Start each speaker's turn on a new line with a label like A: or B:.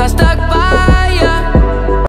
A: I stuck by